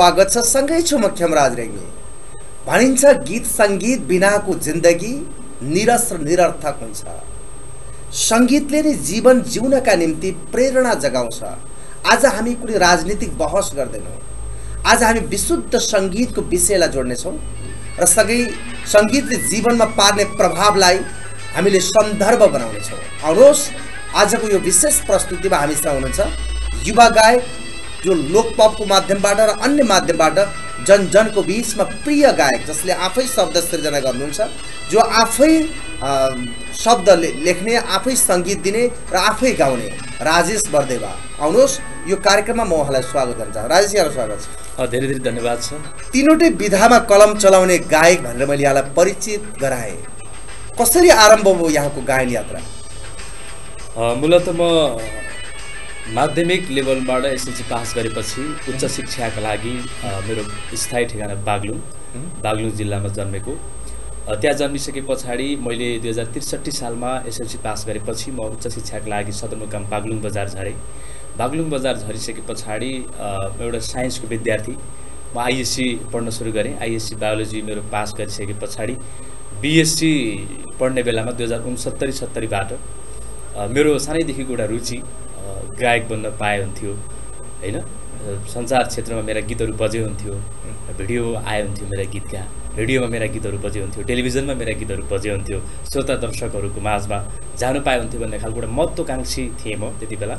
स्वागत छ सँगै छु म खेमराज भनिन्छ गीत सङ्गीत बिनाको जिन्दगी निरस र निरर्थक हुन्छ। सङ्गीतले नै जीवन जिउनका निम्ति प्रेरणा जगाउँछ। आज हामी कुनै राजनीतिक बहस गर्दैनौँ। आज हामी विशुद्ध सङ्गीतको विषयलाई जोड्नेछौँ र सँगै सङ्गीतले जीवनमा पार्ने प्रभावलाई हामीले सन्दर्भ बनाउनेछौँ। आउनुहोस् आजको यो विशेष प्रस्तुतिमा हामीसँग हुनुहुन्छ युवा गायक जो लोकपपको माध्यमबाट र अन्य माध्यमबाट जन जनको बिचमा प्रिय गायक जसले आफै शब्द सृजना गर्नुहुन्छ जो आफै शब्द ले- लेख्ने आफै सङ्गीत दिने र आफै गाउने राजेश बर्देवा। आउनुहोस् यो कार्यक्रममा म उहाँलाई स्वागत गर्न चाहन्छु। राजेश यहाँलाई स्वागत छ। धेरै धेरै धन्यवाद छ तिनवटै विधामा कलम चलाउने गायक भनेर मैले यहाँलाई परिचित गराएँ। कसरी आरम्भ भयो यहाँको गायन यात्रा? मूलत म माध्यमिक लेभलबाट एसएलसी पास गरेपछि उच्च शिक्षाका लागि मेरो स्थायी ठेगाना बागलुङ बागलुङ जिल्लामा जन्मेको। त्यहाँ जन्मिसके पछाडि मैले दुई हजार त्रिसठी सालमा एसएलसी पास गरेपछि म उच्च शिक्षाका लागि सदरमुकाम बागलुङ बजार झरेँ। बागलुङ बजार झरिसके पछाडि एउटा साइन्सको विद्यार्थी म आइएससी पढ्न सुरु गरेँ। आइएससी बायोलोजी मेरो पास गरिसके पछाडि बिएससी पढ्ने बेलामा दुई हजार उनसत्तरी सत्तरीबाट मेरो सानैदेखिको एउटा रुचि गायक बन्न पाए हुन्थ्यो होइन? सञ्चार क्षेत्रमा मेरा गीतहरू बजे हुन्थ्यो भिडियो आए हुन्थ्यो मेरा गीतका रेडियोमा मेरा गीतहरू बजे हुन्थ्यो टेलिभिजनमा मेरा गीतहरू बजे हुन्थ्यो श्रोता दर्शकहरूको माझमा जानु पाए हुन्थ्यो भन्ने खालको एउटा महत्त्वकाङ्क्षी थिएँ म त्यति बेला।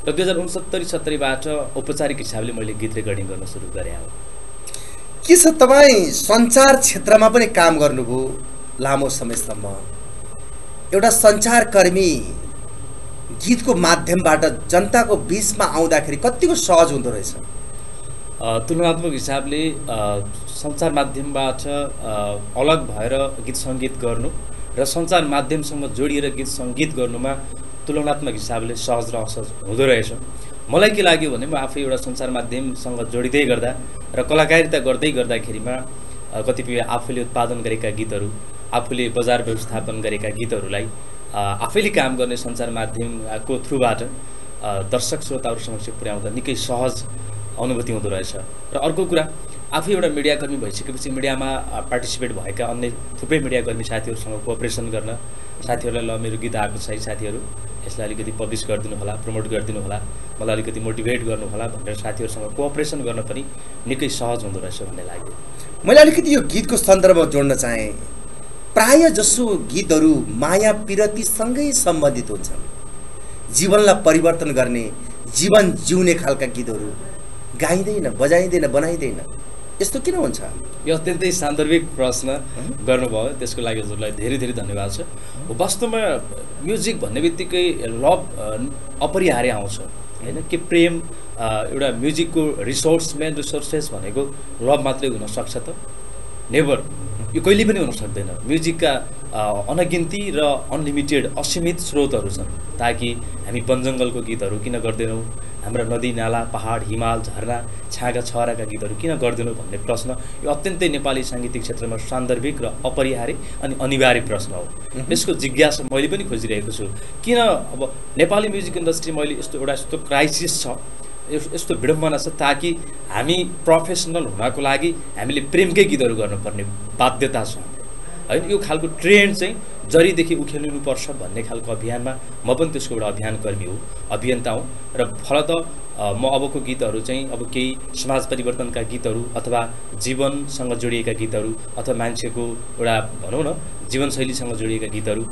र दुई हजार उनसत्तरी सत्तरीबाट औपचारिक हिसाबले मैले गीत रेकर्डिङ गर्न सुरु गरेँ अब। के छ तपाईँ सञ्चार क्षेत्रमा पनि काम गर्नुभयो? लामो समयसम्म एउटा सञ्चारकर्मी गीतको माध्यमबाट जनताको बिचमा आउँदाखेरि कतिको सहज हुँदो रहेछ? तुलनात्मक हिसाबले सञ्चार माध्यमबाट अलग भएर गीत सङ्गीत गर्नु र सञ्चार माध्यमसँग जोडिएर गीत सङ्गीत गर्नुमा तुलनात्मक हिसाबले सहज र असहज हुँदो रहेछ। मलाई के लाग्यो भने म आफै एउटा सञ्चार माध्यमसँग जोडिँदै गर्दा र कलाकारिता गर्दै गर्दाखेरिमा कतिपय आफूले उत्पादन गरेका गीतहरू आफूले बजार व्यवस्थापन गरेका गीतहरूलाई आफैले काम गर्ने सञ्चार माध्यमको थ्रुबाट दर्शक श्रोताहरू समक्ष पुर्याउँदा निकै सहज अनुभूति हुँदो रहेछ। र अर्को कुरा आफै एउटा मिडियाकर्मी भइसकेपछि मिडियामा पार्टिसिपेट भएका अन्य थुप्रै मिडियाकर्मी साथीहरूसँग कोअपरेसन गर्न साथीहरूलाई ल मेरो गीत आएको छ है साथीहरू यसलाई अलिकति पब्लिस गरिदिनु होला प्रमोट गरिदिनु होला मलाई अलिकति मोटिभेट गर्नु होला भनेर साथीहरूसँग कोअपरेसन गर्न पनि निकै सहज हुँदो रहेछ भन्ने लाग्यो। मैले अलिकति यो गीतको सन्दर्भमा जोड्न चाहेँ। प्राय जसो गीतहरू माया पिरतीसँगै सम्बन्धित हुन्छन्। जीवनलाई परिवर्तन गर्ने जीवन जिउने खालका गीतहरू गाइँदैन बजाइँदैन बनाइँदैन। यस्तो किन हुन्छ? यो अत्यन्तै सान्दर्भिक प्रश्न गर्नुभयो। त्यसको लागि हजुरलाई धेरै धेरै धन्यवाद छ। वास्तवमा म्युजिक भन्ने बित्तिकै लभ अपरिहार्य आउँछ। होइन? के प्रेम एउटा म्युजिकको रिसोर्स मेन रिसोर्सेस भनेको लभ मात्रै हुनसक्छ त? नेभर। यो कहिले पनि हुन सक्दैन। म्युजिकका अनगिन्ती र अनलिमिटेड असीमित स्रोतहरू छन् ताकि हामी वनजङ्गलको गीतहरू किन गर्दैनौँ हाम्रा नदी नाला पहाड हिमाल झरना छाँगा छहराका गीतहरू किन गर्दैनौँ भन्ने प्रश्न यो अत्यन्तै नेपाली साङ्गीतिक क्षेत्रमा सान्दर्भिक र अपरिहार्य अनि अनिवार्य प्रश्न हो। यसको जिज्ञासा मैले पनि खोजिरहेको छु। किन अब नेपाली म्युजिक इन्डस्ट्री मैले यस्तो एउटा यस्तो क्राइसिस छ यस्तो विडम्बना छ ताकि हामी प्रोफेसनल हुनको लागि हामीले प्रेमकै गीतहरू गर्नुपर्ने बाध्यता छ। होइन यो खालको ट्रेन्ड चाहिँ जरीदेखि उखेलिनुपर्छ भन्ने खालको अभियानमा म पनि त्यसको एउटा अभियानकर्मी हो अभियन्ता हुँ र फलत म अबको गीतहरू चाहिँ अब केही समाज परिवर्तनका गीतहरू अथवा जीवनसँग जोडिएका गीतहरू अथवा मान्छेको एउटा भनौँ न जीवनशैलीसँग जोडिएका गीतहरू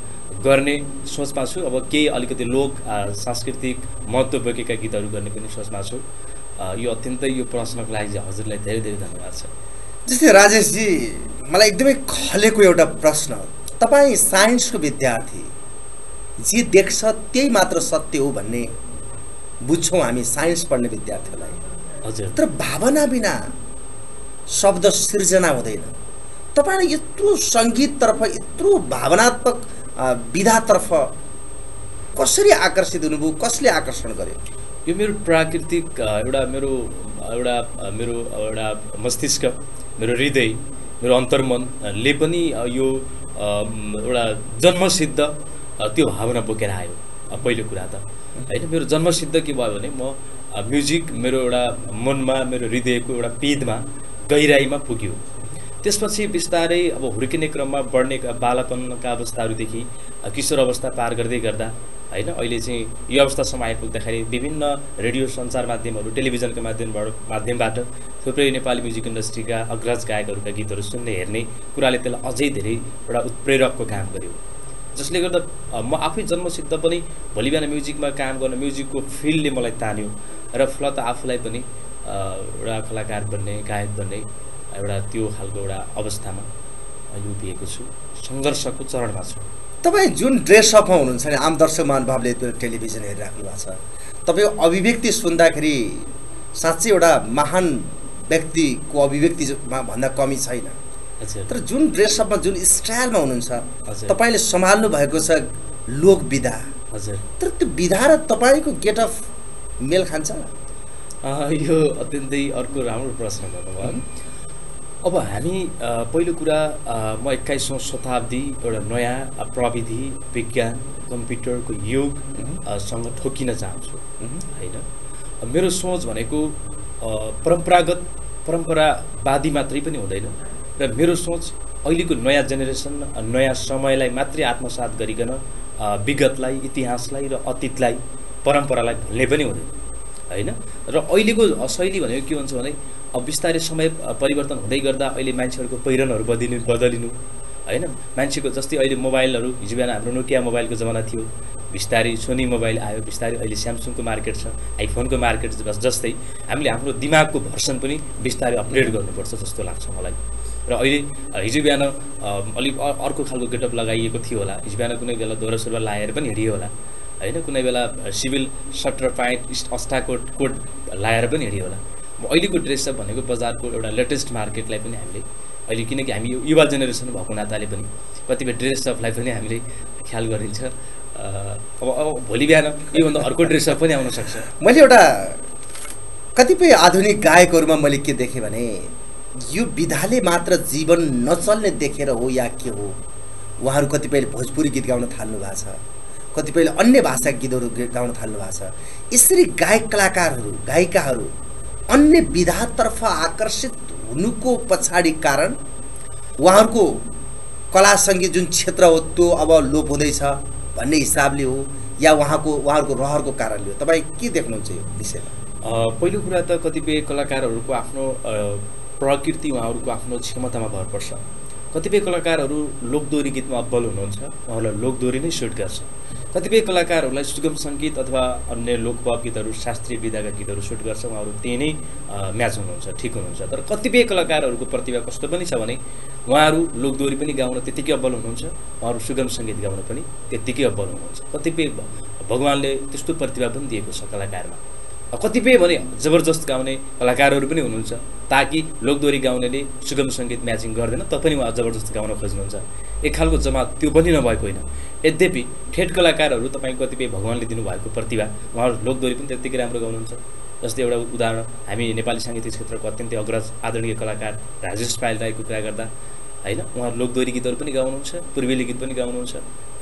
गर्ने सोचमा छु अब केही अलिकति लोक सांस्कृतिक महत्त्व बोकेका गीतहरू गर्ने पनि सोचमा छु यो अत्यन्तै यो प्रश्नको लागि हजुरलाई धेरै धेरै धन्यवाद छ। जस्तै राजेशजी मलाई एकदमै खलेको एउटा प्रश्न तपाईँ साइन्सको विद्यार्थी जे देख्छ त्यही मात्र सत्य हो भन्ने बुझ्छौँ हामी साइन्स पढ्ने विद्यार्थीहरूलाई। हजुर। तर भावना बिना शब्द सिर्जना हुँदैन। तपाईँले यत्रो सङ्गीततर्फ यत्रो भावनात्मक विधातर्फ कसरी आकर्षित हुनुभयो कसले आकर्षण गर्यो? यो मेरो प्राकृतिक एउटा मेरो एउटा मेरो एउटा मस्तिष्क मेरो हृदय मेरो अन्तर्मनले पनि यो एउटा जन्मसिद्ध त्यो भावना बोकेर आयो पहिलो कुरा त। होइन मेरो जन्मसिद्ध के भयो भने म म्युजिक मेरो एउटा मनमा मेरो हृदयको एउटा पिँधमा गहिराइमा पुग्यो। त्यसपछि बिस्तारै अब हुर्किने क्रममा बढ्ने बालपनका अवस्थाहरूदेखि किशोर अवस्था पार गर्दै गर्दा होइन अहिले चाहिँ यो अवस्थासम्म आइपुग्दाखेरि विभिन्न रेडियो सञ्चार माध्यमहरू टेलिभिजनको माध्यमबाट माध्यमबाट थुप्रै नेपाली म्युजिक इन्डस्ट्रीका अग्रज गायकहरूका गीतहरू सुन्ने हेर्ने कुराले त्यसलाई अझै धेरै एउटा उत्प्रेरकको काम गर्यो। जसले गर्दा म आफै जन्मसिद्ध पनि भोलि बिहान म्युजिकमा काम गर्न म्युजिकको फिल्डले मलाई तान्यो र फलत आफूलाई पनि एउटा कलाकार बन्ने गायक बन्ने एउटा त्यो खालको एउटा अवस्थामा अहिले उभिएको छु सङ्घर्षको चरणमा छु। तपाईँ जुन ड्रेसअपमा हुनुहुन्छ नि आम दर्शक महानुभावले त्यो टेलिभिजन हेरिराख्नु भएको छ तपाईँको अभिव्यक्ति सुन्दाखेरि साँच्चै एउटा महान व्यक्तिको अभिव्यक्ति भन्दा कमी छैन। तर जुन ड्रेसअपमा जुन स्टाइलमा हुनुहुन्छ। तपाईँले सम्हाल्नु भएको छ लोक विधा। हजुर। तर त्यो विधा र तपाईँको गेटअप मेल खान्छ? यो अत्यन्तै अर्को राम्रो प्रश्न गर्नुभयो अब हामी पहिलो कुरा म एक्काइसौँ शताब्दी एउटा नयाँ प्रविधि विज्ञान कम्प्युटरको युग अ, सँग ठोकिन चाहन्छु होइन? मेरो सोच भनेको परम्परागत परम्परावादी मात्रै पनि हुँदैन र मेरो सोच अहिलेको नयाँ जेनेरेसन नयाँ समयलाई मात्रै आत्मसात गरिकन विगतलाई इतिहासलाई र अतीतलाई परम्परालाई भुल्ने पनि हुँदैन होइन? र अहिलेको शैली भनेको के हुन्छ भने अब बिस्तारै समय परिवर्तन हुँदै गर्दा अहिले मान्छेहरूको पहिरनहरू बदलिनु बदलिनु। होइन? मान्छेको जस्तै अहिले मोबाइलहरू हिजो बिहान हाम्रो नोकिया मोबाइलको जमाना थियो। बिस्तारै सोनी मोबाइल आयो बिस्तारै अहिले स्यामसङको मार्केट छ आइफोनको मार्केट जस्तै। हामीले हाम्रो दिमागको भर्सन पनि बिस्तारै अपग्रेड गर्नुपर्छ जस्तो लाग्छ मलाई। र अहिले हिजो बिहान अलिक अर्को खालको गेटअप लगाइएको थियो होला। हिजो बिहान कुनै बेला दोहोरो सुरुवाल लाएर पनि हिँडियो होला। होइन? कुनै बेला सिभिल सट र प्यान्ट इस्ट अस्टाकोट कोट लाएर पनि हिँडियो होला। अहिलेको ड्रेसअप भनेको बजारको एउटा लेटेस्ट मार्केटलाई पनि हामीले अहिले किनकि हामी युवा जेनेरेसन भएको नाताले पनि कतिपय ड्रेसअपलाई पनि हामीले ख्याल गरिन्छ। अब अब भोलि बिहान योभन्दा अर्को ड्रेसअप पनि आउन सक्छ। मैले एउटा कतिपय आधुनिक गायकहरूमा मैले के देखेँ भने यो विधाले मात्र जीवन नचल्ने देखेर हो या के हो उहाँहरू कतिपयले भोजपुरी गीत गाउन थाल्नु भएको छ कतिपयले अन्य भाषाका गीतहरू गाउन थाल्नु भएको छ। यसरी गायक कलाकारहरू गायिकाहरू अन्य विधातर्फ आकर्षित हुनुको पछाडि कारण उहाँहरूको कला सङ्गीत जुन क्षेत्र हो त्यो अब लोप हुँदैछ भन्ने हिसाबले हो या उहाँको उहाँहरूको रहरको कारणले हो। तपाईँ के देख्नुहुन्छ यो विषयमा? पहिलो कुरा त कतिपय कलाकारहरूको आफ्नो प्रकृति उहाँहरूको आफ्नो क्षमतामा भर पर्छ। कतिपय कलाकारहरू लोकदोरी गीतमा अब्बल हुनुहुन्छ उहाँहरूलाई लोकदोरी नै सुट गर्छ। कतिपय कलाकारहरूलाई सुगम सङ्गीत अथवा अन्य लोकपप गीतहरू शास्त्रीय विधाका गीतहरू सुट गर्छ उहाँहरू त्यही नै म्याच हुनुहुन्छ ठिक हुनुहुन्छ। तर कतिपय कलाकारहरूको प्रतिभा कस्तो पनि छ भने उहाँहरू लोकदोरी पनि गाउन त्यत्तिकै अब्बल हुनुहुन्छ उहाँहरू सुगम सङ्गीत गाउन पनि त्यत्तिकै अब्बल हुनुहुन्छ। कतिपय भगवान्ले त्यस्तो प्रतिभा पनि दिएको छ कलाकारमा। कतिपय भने जबरजस्त गाउने कलाकारहरू पनि हुनुहुन्छ ताकि लोकदोरी गाउनेले सुगम सङ्गीत म्याचिङ गर्दैन तपनि उहाँ जबरजस्त गाउन खोज्नुहुन्छ। एक खालको जमात त्यो पनि नभएको होइन। यद्यपि ठेट कलाकारहरू तपाईँ कतिपय भगवान्ले दिनुभएको प्रतिभा उहाँहरू लोकदोरी पनि त्यत्तिकै राम्रो गाउनुहुन्छ। जस्तै एउटा उदाहरण हामी नेपाली साङ्गीतिक क्षेत्रको अत्यन्तै अग्रज आदरणीय कलाकार राजेश पायल राईको कुरा गर्दा होइन? उहाँहरू लोकदोरी गीतहरू पनि गाउनुहुन्छ पूर्वेली गीत पनि गाउनुहुन्छ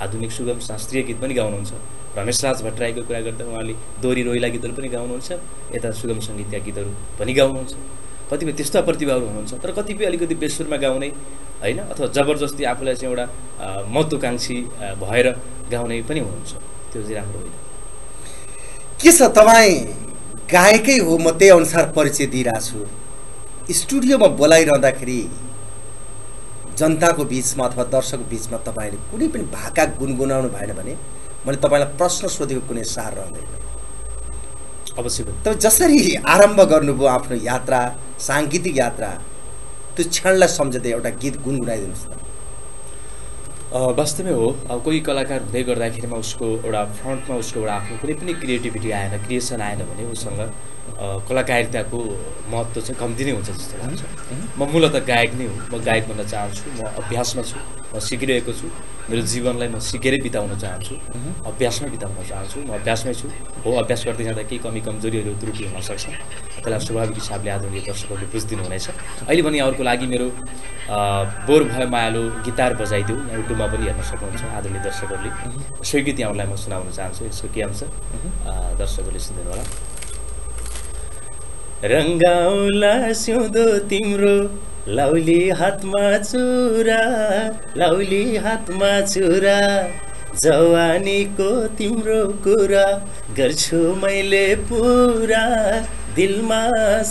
आधुनिक सुगम शास्त्रीय गीत पनि गाउनुहुन्छ। रमेश राज भट्टराईको कुरा गर्दा उहाँले दोहोरी रोइला गीतहरू पनि गाउनुहुन्छ यता सुगम सङ्गीतका गीतहरू पनि गाउनुहुन्छ। कतिपय त्यस्ता प्रतिभाहरू हुनुहुन्छ तर कतिपय अलिकति बेसुरमा गाउने होइन? अथवा जबरजस्ती आफूलाई चाहिँ एउटा महत्त्वकाङ्क्षी भएर गाउने पनि हुनुहुन्छ त्यो चाहिँ राम्रो होइन। के छ तपाईँ गायकै हो म त्यही अनुसार परिचय दिइरहेको छु। स्टुडियोमा बोलाइरहँदाखेरि जनताको बिचमा अथवा दर्शकको बिचमा तपाईँले कुनै पनि भाका गुनगुनाउनु भएन भने मैले तपाईँलाई प्रश्न सोधेको कुनै सार रहँदैन। अवश्य तपाईँ जसरी आरम्भ गर्नुभयो आफ्नो यात्रा साङ्गीतिक यात्रा त्यो क्षणलाई सम्झँदै एउटा गीत गुनगुनाइदिनुहोस् न वास्तवमै हो। अब कोही कलाकार हुँदै गर्दाखेरिमा उसको एउटा फ्रन्टमा उसको एउटा आफ्नो कुनै पनि क्रिएटिभिटी आएन क्रिएसन आएन भने उसँग कलाकारिताको महत्त्व चाहिँ कम्ती नै हुन्छ जस्तो लाग्छ। म मूलत गायक नै हो। म गायक बन्न चाहन्छु म अभ्यासमा छु। सिकिरहेको छु। मेरो जीवनलाई म सिकेरै बिताउन चाहन्छु। अभ्यासमै बिताउन चाहन्छु। म अभ्यासमै छु। हो अभ्यास गर्दै जाँदा केही कमी कमजोरीहरू त्रुटि हुनसक्छ त्यसलाई स्वाभाविक हिसाबले आधुनिक दर्शकहरूले बुझिदिनु हुनेछ। अहिले पनि यहाँहरूको लागि मेरो बोर भयो मायालो गिटार बजाइदेऊ यहाँ युट्युबमा पनि हेर्न सक्नुहुन्छ आधुनिक दर्शकहरूले। सोही गीत यहाँहरूलाई म सुनाउन चाहन्छु। यसको के अंश दर्शकहरूले सुनिदिनु होला। रङ्गाउला सिउँदो तिम्रो लाउली हातमा चुरा लाउली हातमा चुरा जवानीको तिम्रो कुरा गर्छु मैले पुरा दिलमा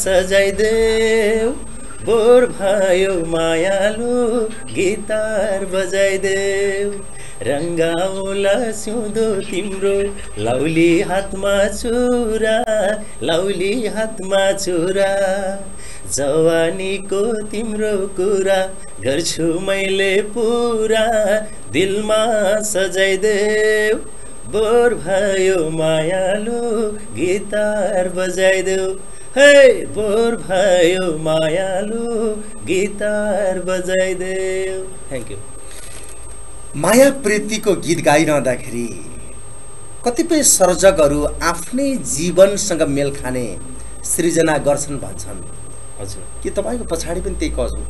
सजाइदेऊ बोर भयो मायालु गिटार बजाइदेऊ रङ्गाउला सिउँदो तिम्रो लाउली हातमा चुरा लाउली हातमा चुरा। जवानीको तिम्रो कुरा गर्छु मैले पुरा। दिलमा सजाइदेऊ बोर भयो मायालु गिटार बजाइदेऊ। हे बोर भयो मायालु गिटार बजाइदेऊ। थ्याङ्क यू माया प्रीतिको गीत गाइरहँदाखेरि कतिपय सर्जकहरू आफ्नै जीवनसँग मेल खाने सृजना गर्छन् भन्छन्। हजुर। के तपाईँको पछाडि पनि त्यही कज हो?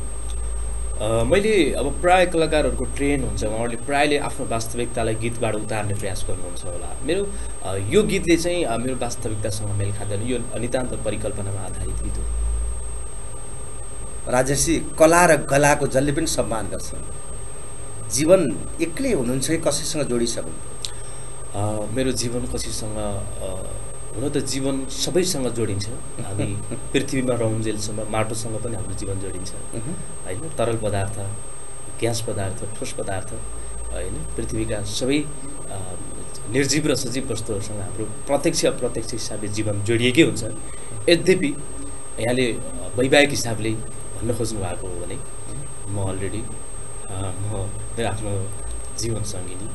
मैले अब प्राय कलाकारहरूको ट्रेन हुन्छ उहाँहरूले प्रायले आफ्नो वास्तविकतालाई गीतबाट उतार्ने प्रयास गर्नुहुन्छ होला। मेरो यो गीतले चाहिँ मेरो वास्तविकतासँग मेल खाँदैन। यो नितान्त परिकल्पनामा आधारित गीत हो। राजेशी कला र गलाको जसले पनि सम्मान गर्छ। जीवन एक्लै हुनुहुन्छ कि कसैसँग जोडिसक्नु? मेरो जीवन कसैसँग हुन त जीवन सबैसँग जोडिन्छ। हामी पृथ्वीमा रहन्जेलसम्म माटोसँग पनि हाम्रो जीवन जोडिन्छ। होइन? तरल पदार्थ ग्यास पदार्थ ठोस पदार्थ होइन? पृथ्वीका सबै निर्जीव र सजीव वस्तुहरूसँग हाम्रो प्रत्यक्ष अप्रत्यक्ष हिसाबले जीवन जोडिएकै हुन्छ। यद्यपि यहाँले वैवाहिक हिसाबले भन्न खोज्नु भएको हो भने म अलरेडी म मेरो आफ्नो जीवन सङ्गिनी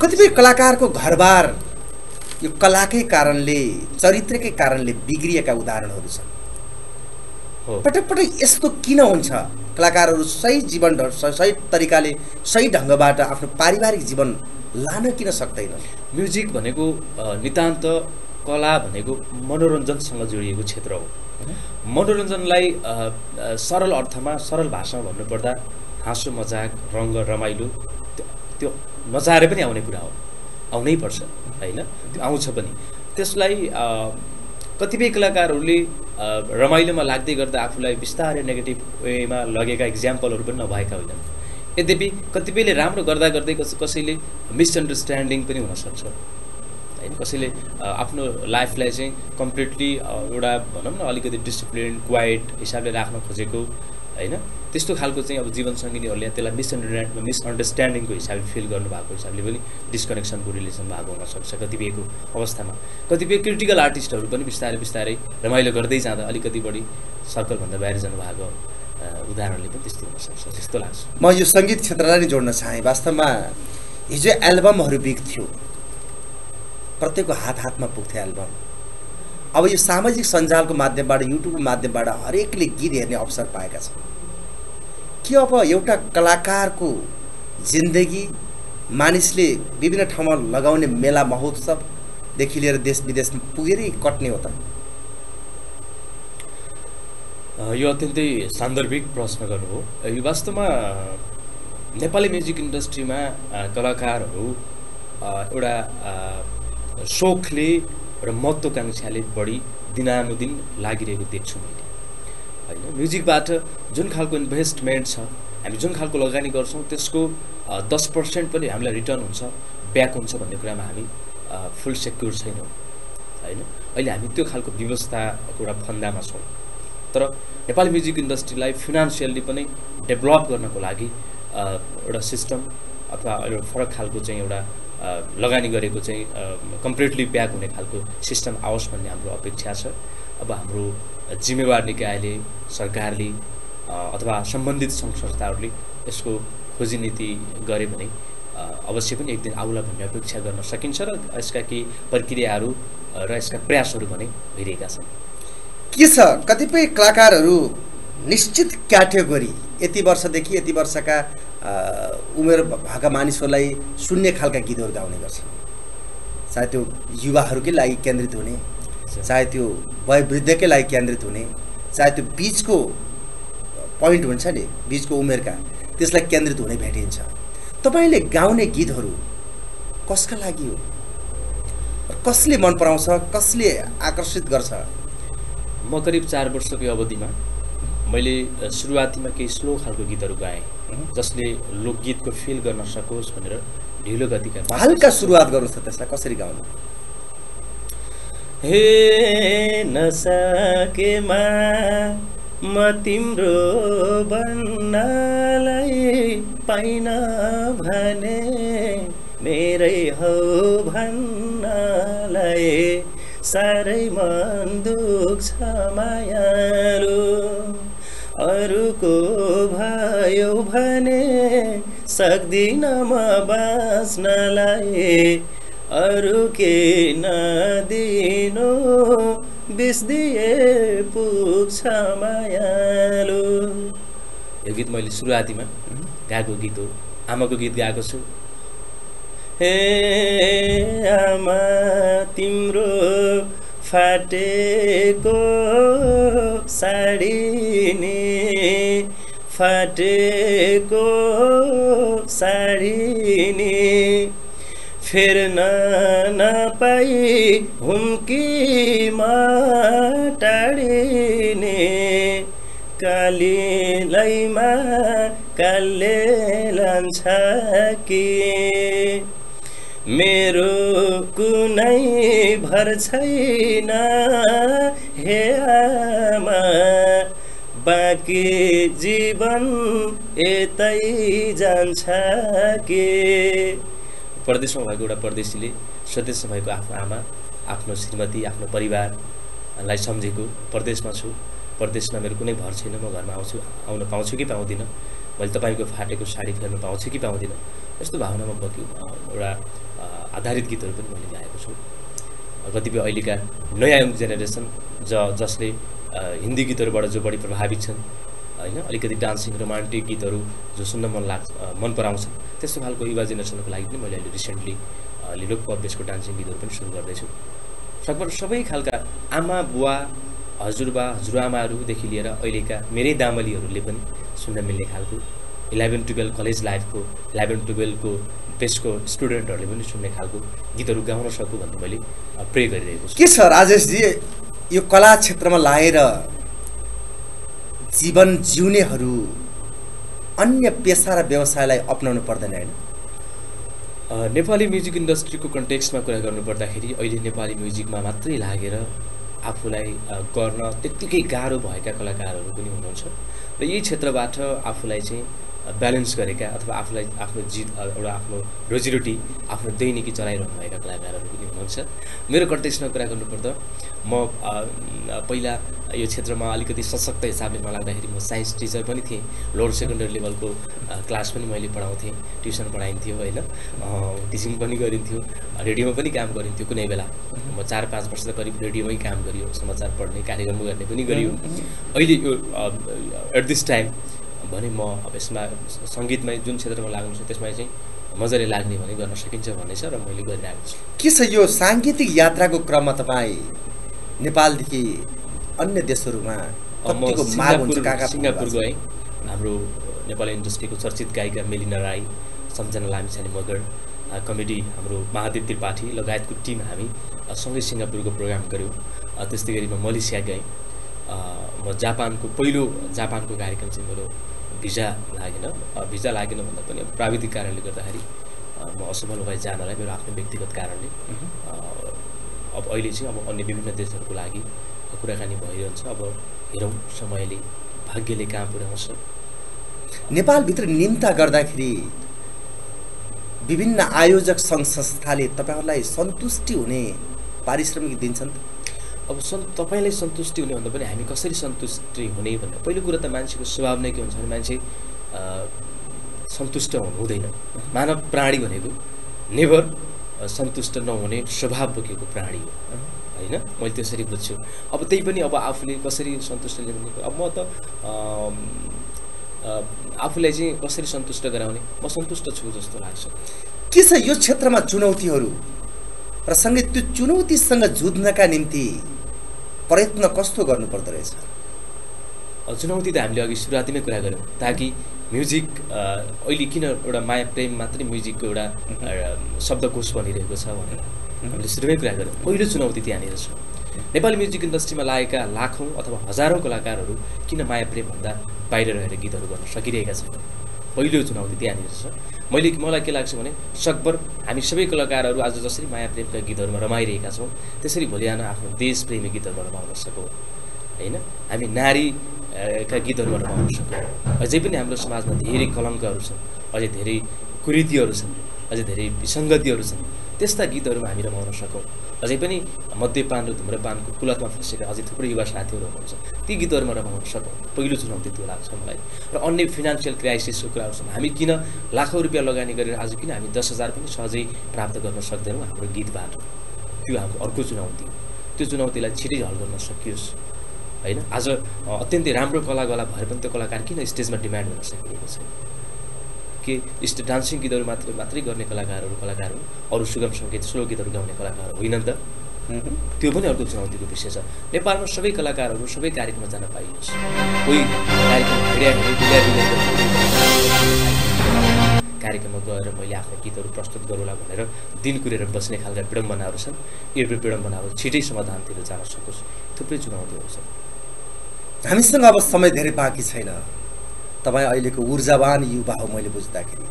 कतिपय कलाकारको घरबार यो कलाकै कारणले चरित्रकै कारणले बिग्रिएका उदाहरणहरू छन्। हो। पटक पटक यस्तो किन हुन्छ? कलाकारहरू सही जीवन सही तरिकाले सही ढङ्गबाट आफ्नो पारिवारिक जीवन लान किन सक्दैनन्? म्युजिक भनेको नितान्त कला भनेको मनोरञ्जनसँग जोडिएको क्षेत्र हो। मनोरञ्जनलाई सरल अर्थमा सरल भाषामा भन्नुपर्दा हाँसो मजाक रङ्ग रमाइलो त्यो- त्यो नचाहेर पनि आउने कुरा हो। आउनै पर्छ होइन? त्यो आउँछ पनि। त्यसलाई कतिपय कलाकारहरूले रमाइलोमा लाग्दै गर्दा आफूलाई बिस्तारै नेगेटिभ वेमा लगेका इक्जाम्पलहरू पनि नभएका होइनन्। यद्यपि कतिपयले राम्रो गर्दा गर्दै कस कसैले मिसअन्डरस्ट्यान्डिङ पनि हुनसक्छ। होइन? कसैले आफ्नो लाइफलाई चाहिँ कम्प्लिटली एउटा भनौँ न अलिकति डिसिप्लिन क्वाइट हिसाबले राख्न खोजेको होइन? त्यस्तो खालको चाहिँ अब जीवनसङ्गिनीहरूले त्यसलाई मिसअन्डरस्ट्यान्ड मिसअन्डरस्ट्यान्डिङको हिसाबले फिल गर्नुभएको हिसाबले पनि डिस्कनेक्सनको रिलेसन भएको हुनसक्छ कतिपयको अवस्थामा। कतिपय क्रिटिकल आर्टिस्टहरू पनि बिस्तारै बिस्तारै रमाइलो गर्दै जाँदा अलिकति बढी सर्कलभन्दा बाहिर जानुभएको उदाहरणले पनि त्यस्तो हुनसक्छ त्यस्तो लाग्छ। म यो सङ्गीत क्षेत्रलाई नै जोड्न चाहेँ। वास्तवमा हिजो एल्बमहरू बिग्थ्यो। प्रत्येकको हात हातमा पुग्थ्यो एल्बम। अब यो सामाजिक सञ्जालको माध्यमबाट युट्युबको माध्यमबाट हरेकले गीत हेर्ने अवसर पाएका छन्। के अब एउटा कलाकारको जिन्दगी मानिसले विभिन्न ठाउँमा लगाउने मेला महोत्सवदेखि लिएर देश विदेशमा पुगेरै कट्ने हो त? यो अत्यन्तै सान्दर्भिक प्रश्न गर्नुभयो अ, यो वास्तवमा नेपाली म्युजिक इन्डस्ट्रीमा कलाकारहरू एउटा अ, सोखले र महत्त्वकाङ्क्षाले बढी दिनानुदिन लागिरहेको देख्छु मैले। होइन? म्युजिकबाट जुन खालको इन्भेस्टमेन्ट छ हामी जुन खालको लगानी गर्छौँ त्यसको दस पर्सेन्ट पनि हामीलाई रिटर्न हुन्छ ब्याक हुन्छ भन्ने कुरामा हामी फुल सेक्युर छैनौँ होइन? अहिले हामी त्यो खालको व्यवस्थाको एउटा फन्दामा छौँ। तर नेपाली म्युजिक इन्डस्ट्रीलाई फिनान्सियल्ली पनि डेभलप गर्नको लागि एउटा सिस्टम अथवा एउटा फरक खालको चाहिँ एउटा लगानी गरेको चाहिँ कम्प्लिटली ब्याक हुने खालको सिस्टम आओस् भन्ने हाम्रो अपेक्षा छ। अब हाम्रो जिम्मेवार निकायले सरकारले अथवा सम्बन्धित सङ्घ संस्थाहरूले यसको खोजी नीति गरे भने अवश्य पनि एक दिन आउला भन्ने अपेक्षा गर्न सकिन्छ र यसका केही प्रक्रियाहरू र यसका प्रयासहरू भने भइरहेका छन्। के छ? कतिपय कलाकारहरू निश्चित क्याटेगोरी यति वर्षदेखि यति वर्षका उमेर भएका मानिसहरूलाई सुन्ने खालका गीतहरू गाउने गर्छन्। चाहे त्यो युवाहरूकै लागि केन्द्रित हुने चाहे त्यो वयोवृद्धकै लागि केन्द्रित हुने चाहे त्यो बिचको पोइन्ट हुन्छ नि बिचको उमेरका त्यसलाई केन्द्रित हुने भेटिन्छ। तपाईँले गाउने गीतहरू कसका लागि हो? कसले मन पराउँछ कसले आकर्षित गर्छ? म करिब चार वर्षको अवधिमा मैले सुरुवातीमा केही स्लो खालको गीतहरू गाएँ जसले लोकगीतको फिल गर्न सकोस् भनेर ढिलो गतिका हल्का सुरुवात गर्नुहोस् त त्यसलाई कसरी गाउनु? हे नसकेमा म तिम्रो भन्नलाई पाइन भने मेरै हौ भन्नलाई साह्रै मन दुख्छ मायालु। अरूको भयो भने सक्दिन म बाँच्नलाई। अरू के नदिनु बिस्दिए पुग्छ मायालु यो गीत मैले सुरुवातीमा गाएको गीत हो। आमाको गीत गाएको छु। हे आमा तिम्रो फाटेको साडी नि फाटेको साडी नि फेर्न नपाई हुम्कीमा टाढिने कालीलैमा कालले लान्छ कि मेरो कुनै भर छैन हे आमा बाँकी जीवन यतै जान्छ के परदेशमा भएको एउटा परदेशीले स्वदेशमा भएको आफ्नो आमा आफ्नो श्रीमती आफ्नो परिवारलाई सम्झेको परदेशमा छु परदेशमा मेरो कुनै भर छैन म घरमा आउँछु आउन पाउँछु कि पाउँदिनँ? मैले तपाईँको फाटेको साडी फेर्न पाउँछु कि पाउँदिनँ? यस्तो भावनामा बग्यो एउटा आधारित गीतहरू पनि मैले गाएको छु। कतिपय अहिलेका नयाँ जेनेरेसन ज जसले हिन्दी गीतहरूबाट जो बढी प्रभावित छन् होइन अलिकति डान्सिङ रोमान्टिक गीतहरू जो सुन्न मन लाग्छ मन पराउँछ त्यस्तो खालको युवा जेनेरेसनको लागि पनि मैले अहिले रिसेन्टली लिलोक बेसको डान्सिङ गीतहरू पनि सुरु गर्दैछु। लगभग सबै खालका आमा बुवा हजुरबा हजुरआमाहरूदेखि लिएर अहिलेका मेरै दामलीहरूले पनि सुन्न मिल्ने खालको इलेभेन टुवेल्भ कलेज लाइफको इलेभेन टुवेल्भको बेसको स्टुडेन्टहरूले पनि सुन्ने खालको गीतहरू गाउन सकु भन्ने मैले प्रे गरिरहेको छु। के छ राजेशजी यो कला क्षेत्रमा लागेर जीवन जिउनेहरू अन्य पेसा र व्यवसायलाई अप्नाउनु पर्दैन होइन। नेपाली म्युजिक इन्डस्ट्रीको कन्टेक्स्टमा कुरा गर्नुपर्दाखेरि अहिले नेपाली म्युजिकमा मात्रै लागेर आफूलाई गर्न त्यत्तिकै गाह्रो भएका कलाकारहरू पनि हुनुहुन्छ। र यही क्षेत्रबाट आफूलाई चाहिँ ब्यालेन्स गरेका अथवा आफूलाई आफ्नो जि अ, एउटा आफ्नो रोजीरोटी आफ्नो दैनिकी चलाइरहनु भएका कलाकारहरू पनि हुनुहुन्छ। मेरो कन्टेक्स्टमा कुरा गर्नुपर्दा म पहिला यो क्षेत्रमा अलिकति सशक्त हिसाबले नलाग्दाखेरि म साइन्स टिचर पनि थिएँ। लोवर सेकेन्डरी लेभलको क्लास पनि मैले पढाउँथेँ। ट्युसन पढाइन्थ्यो होइन? टिचिङ पनि गरिन्थ्यो रेडियोमा पनि काम गरिन्थ्यो कुनै बेला। म चार पाँच वर्ष त करिब रेडियोमै काम गरियो समाचार पढ्ने कार्यक्रम गर्ने पनि गरियो। अहिले यो एट दिस टाइम भने म अब यसमा सङ्गीतमा जुन क्षेत्रमा लाग्नु छ त्यसमा चाहिँ मजाले लाग्ने भने गर्न सकिन्छ भन्ने छ र मैले गरिरहेको छु। के छ यो साङ्गीतिक यात्राको क्रममा तपाईँ नेपालदेखि अन्य देशहरूमा कतिको माग हुन्छ सिङ्गापुर कहाँ सिङ्गापुर गएँ हाम्रो नेपाली इन्डस्ट्रीको चर्चित गायिका मेलिना राई सम्झना लामिछाने मगर कमेडी हाम्रो महादेव त्रिपाठी लगायतको टिम हामी सँगै सिङ्गापुरको प्रोग्राम गऱ्यौँ। त्यस्तै गरी म मलेसिया गएँ। म जापानको पहिलो जापानको कार्यक्रम चाहिँ मेरो भिजा लागेन। भिजा लागेन भन्दा पनि प्राविधिक कारणले गर्दाखेरि म असफल भए जानलाई मेरो आफ्नो व्यक्तिगत कारणले। अब अहिले चाहिँ अब अन्य विभिन्न देशहरूको लागि कुराकानी भइरहन्छ अब हेरौँ समयले भाग्यले कहाँ पुर्याउँछ नेपालभित्र निम्ता गर्दाखेरि विभिन्न आयोजक सङ्घ संस्थाले तपाईँहरूलाई सन्तुष्टि हुने पारिश्रमिक दिन्छन्? अब सन् तपाईँलाई सन्तुष्टि हुने भन्दा पनि हामी कसरी सन्तुष्टि हुने भन्दा पहिलो कुरो त मान्छेको स्वभाव नै के हुन्छ भने मान्छे सन्तुष्ट हुनु हुँदैन मानव प्राणी भनेको नेभर सन्तुष्ट नहुने स्वभाव बोकेको प्राणी हो होइन? मैले त्यसरी बुझ्छु। अब त्यही पनि अब आफूले कसरी सन्तुष्ट ल्याउने अब म त आफूलाई चाहिँ कसरी सन्तुष्ट गराउने? म सन्तुष्ट छु जस्तो लाग्छ। के छ यो क्षेत्रमा चुनौतीहरू? र सँगै त्यो चुनौतीसँग जुझ्नका निम्ति प्रयत्न कस्तो गर्नुपर्दो रहेछ? चुनौती त हामीले अघि सुरुवातीमै कुरा गऱ्यौँ ताकि म्युजिक अहिले किन एउटा माया प्रेम मात्रै म्युजिकको एउटा शब्दकोश बनिरहेको छ भनेर। हामीले सुरुमै कुरा गऱ्यौँ पहिलो चुनौती त्यहाँनिर छ। नेपाली म्युजिक इन्डस्ट्रीमा लागेका लाखौँ अथवा हजारौँ कलाकारहरू किन माया प्रेमभन्दा बाहिर रहेर गीतहरू गर्न सकिरहेका छैनन् पहिलो चुनौती त्यहाँनिर छ। मैले मलाई के लाग्छ भने सकभर हामी सबै कलाकारहरू आज जसरी माया प्रेमका गीतहरूमा रमाइरहेका छौँ त्यसरी भोलि आएर आफ्नो देश प्रेमी गीतहरूमा रमाउन सकौँ। होइन? हामी नारी का गीतहरूमा रमाउन सकौँ। अझै पनि हाम्रो समाजमा धेरै कलङ्कहरू छन्। अझै धेरै कुरीतिहरू छन्। अझै धेरै विसङ्गतिहरू छन्। त्यस्ता गीतहरूमा हामी रमाउन सकौँ अझै पनि मद्यपान र धुम्रपानको कुलतमा फँसेका अझै थुप्रै युवा साथीहरू हुनुहुन्छ। ती गीतहरूमा रमाउन सकौँ पहिलो चुनौती त्यो लाग्छ मलाई। र अन्य फिनान्सियल क्राइसिसको कुराहरू छन् हामी किन लाखौँ रुपियाँ लगानी गरेर आज किन हामी दस हजार पनि सहजै प्राप्त गर्न सक्दैनौँ हाम्रो गीतबाट त्यो हाम्रो अर्को चुनौती त्यो चुनौतीलाई छिटै हल गर्न सकियोस्। होइन? आज अत्यन्तै राम्रो कला गला भएर पनि त्यो कलाकार किन स्टेजमा डिमान्ड गर्न सकिरहेको छैन? के स्टे डान्सिङ गीतहरू मात्र मात्रै गर्ने कलाकारहरू कलाकार हुन् अरू सुगम सङ्गीत स्लो गीतहरू गाउने कलाकार होइनन् त। त्यो पनि अर्को चुनौतीको विषय छ। नेपालमा सबै कलाकारहरू सबै कार्यक्रममा जान पाइयोस्। कोही कार्यक्रम कार्यक्रममा गएर मैले आफ्नो गीतहरू प्रस्तुत गरौँला भनेर दिन कुरेर बस्ने खालका विडम्बनाहरू छन्। यो विडम्बनाहरू छिटै समाधानतिर जान सकोस्। थुप्रै चुनौतीहरू छन्। हामीसँग अब समय धेरै बाँकी छैन। तपाईँ अहिलेको ऊर्जावान युवा हो मैले बुझ्दाखेरि।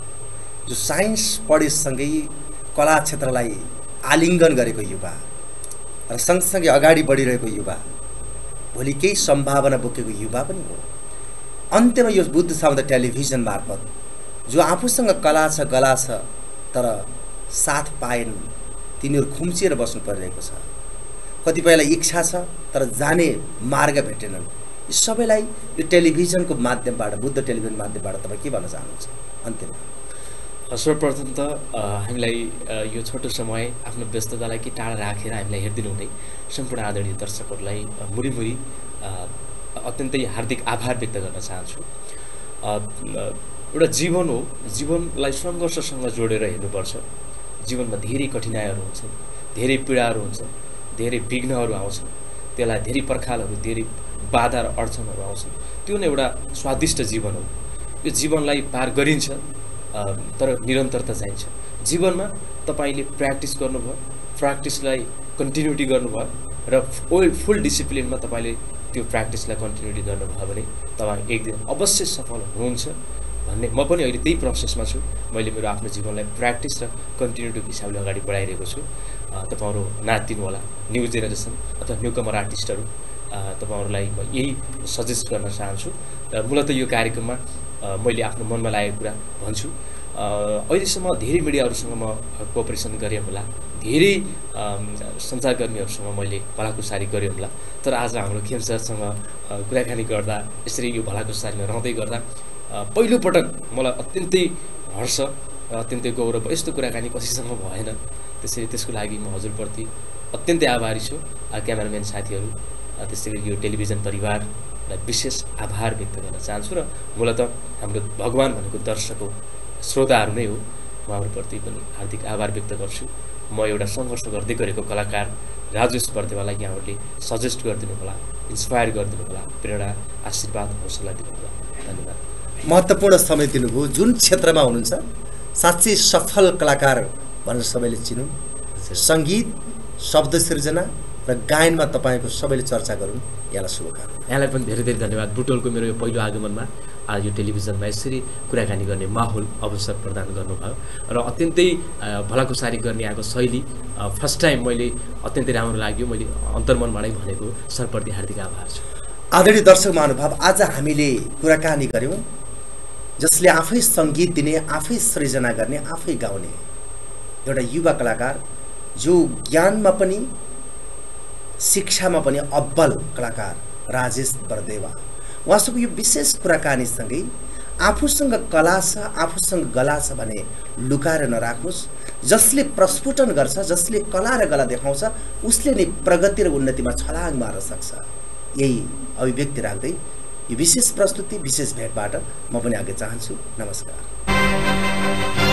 जो साइन्स पढेसँगै कला क्षेत्रलाई आलिङ्गन गरेको युवा र सँगसँगै अगाडि बढिरहेको युवा भोलि केही सम्भावना बोकेको युवा पनि हो। अन्त्यमा यो बुद्ध सामुदाय टेलिभिजन मार्फत जो आफूसँग कला छ गला छ तर साथ पाएन तिनीहरू खुम्चिएर बस्नु परिरहेको छ। कतिपयलाई इच्छा छ तर जाने मार्ग भेटेनन्। सबैलाई यो टेलिभिजनको माध्यमबाट बुद्ध टेलिभिजन माध्यमबाट तपाईँ के भन्न चाहनुहुन्छ? अन्त्यमा सर्वप्रथम त हामीलाई यो छोटो समय आफ्नो व्यस्ततालाई कि टाढा राखेर हामीलाई हेरिदिनु हुने सम्पूर्ण आदरणीय दर्शकहरूलाई मुरीमुरी अत्यन्तै हार्दिक आभार व्यक्त गर्न चाहन्छु। एउटा जीवन हो जीवनलाई सङ्घर्षसँग जोडेर हेर्नुपर्छ। जीवनमा धेरै कठिनाइहरू हुन्छन् धेरै पीडाहरू हुन्छन् धेरै विघ्नहरू आउँछन्। त्यसलाई धेरै पर्खालहरू धेरै बाधा र अडचनहरू आउँछन्। त्यो नै एउटा स्वादिष्ट जीवन हो। यो जीवनलाई पार गरिन्छ तर निरन्तरता चाहिन्छ। जीवनमा तपाईँले प्र्याक्टिस गर्नुभयो प्र्याक्टिसलाई कन्टिन्युटी गर्नुभयो र फुल फुल डिसिप्लिनमा तपाईँले त्यो प्र्याक्टिसलाई कन्टिन्युटी गर्नुभयो भने तपाईँ एक दिन अवश्य सफल हुनुहुन्छ भन्ने म पनि अहिले त्यही प्रोसेसमा छु। मैले मेरो आफ्नो जीवनलाई प्र्याक्टिस र कन्टिन्युटीको हिसाबले अगाडि बढाइरहेको छु। तपाईँहरू नातिनु होला न्यू जेनेरेसन अथवा न्यू कमर आर्टिस्टहरू। तपाईँहरूलाई म यही सजेस्ट गर्न चाहन्छु र मूलत यो कार्यक्रममा मैले आफ्नो मनमा लागेको कुरा भन्छु। अहिलेसम्म धेरै मिडियाहरूसँग म कोअपरेसन गरेँ होला। धेरै सञ्चारकर्मीहरूसँग मैले भलाकुसारी गरेँ होला। तर आज हाम्रो खेमसरसँग अ, कुराकानी गर्दा यसरी यो भलाकुसारीमा रहँदै गर्दा पहिलोपटक मलाई अत्यन्तै हर्ष र अत्यन्तै गौरव यस्तो कुराकानी कसैसँग भएन। त्यसरी त्यसको लागि म हजुरप्रति अत्यन्तै आभारी छु। क्यामेराम्यान साथीहरू त्यस्तै गरी यो टेलिभिजन परिवारलाई विशेष आभार व्यक्त गर्न चाहन्छु र मूलत हाम्रो भगवान् भनेको दर्शक हो श्रोताहरू नै हो उहाँहरूप्रति पनि हार्दिक आभार व्यक्त गर्छु। म एउटा सङ्घर्ष गर्दै गरेको कलाकार राजेश बर्देवालाई यहाँहरूले सजेस्ट गरिदिनु होला इन्सपायर गरिदिनु होला प्रेरणा आशीर्वाद हौसला दिनु होला। धन्यवाद। महत्त्वपूर्ण समय दिनुभयो। जुन क्षेत्रमा हुनुहुन्छ साँच्चै सफल कलाकार भनेर सबैले चिनुन्। सङ्गीत शब्द सिर्जना र गायनमा तपाईँको सबैले चर्चा गरून् यहाँलाई शुभकामना। यहाँलाई पनि धेरै धेरै धन्यवाद। बुटोलको मेरो यो पहिलो आगमनमा आज यो टेलिभिजनमा यसरी कुराकानी गर्ने माहौल अवसर प्रदान गर्नुभयो र अत्यन्तै भलाकुसारी गर्ने यहाँको शैली फर्स्ट टाइम मैले अत्यन्तै राम्रो लाग्यो। मैले अन्तर्मनबाटै भनेको सरप्रति हार्दिक आभार छु। आदरणीय दर्शक महानुभाव आज हामीले कुराकानी गऱ्यौँ जसले आफै सङ्गीत दिने आफै सृजना गर्ने आफै गाउने एउटा युवा कलाकार जो ज्ञानमा पनि शिक्षामा पनि अब्बल कलाकार राजेश बरदेवा। उहाँसँग यो विशेष कुराकानीसँगै आफूसँग कला छ आफूसँग गला छ भने लुकाएर नराख्नुहोस् जसले प्रस्फुटन गर्छ जसले कला र गला देखाउँछ उसले नै प्रगति र उन्नतिमा छलाङ मार्न सक्छ। यही अभिव्यक्ति राख्दै यो विशेष प्रस्तुति विशेष भेटबाट म पनि आगे चाहन्छु। नमस्कार।